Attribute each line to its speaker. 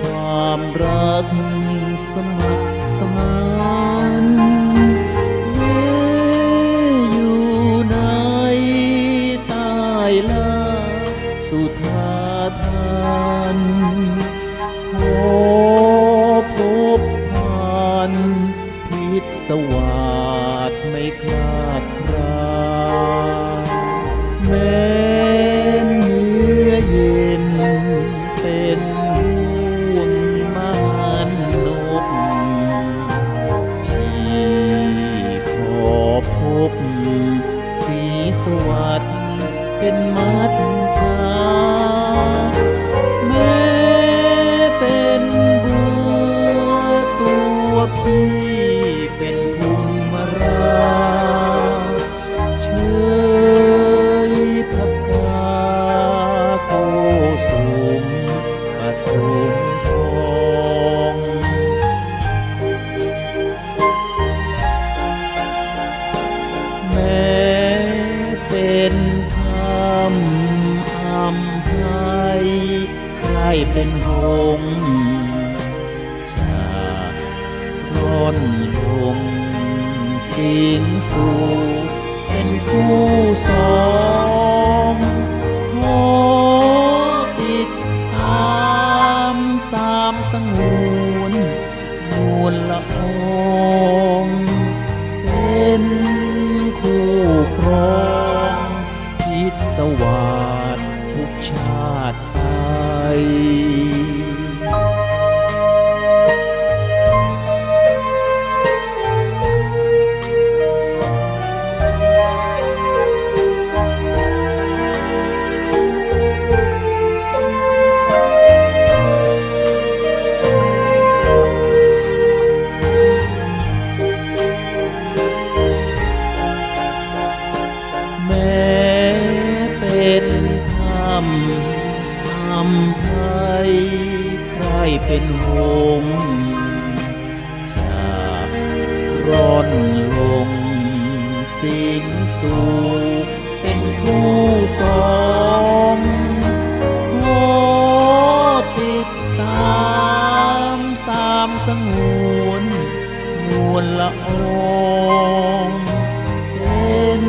Speaker 1: ความรักสมัครสมาน เป็นห่วงมานนกพี่ขอพบสีสวัสดิ์เป็นมัดชาแม้เป็นบัวตัวพี่ เป็นหงส์จากร่อนลงสิงสู่เป็นคู่สองขอติดตามสามสงวนนวลละองเป็นคู่ครองพิษสวาส ทุกชาติไปำไทยใครเป็นหงส์จากร่อนลงสิงสู่เป็นคู่สองขอติดตามสามสงวนนวลละอองเป็น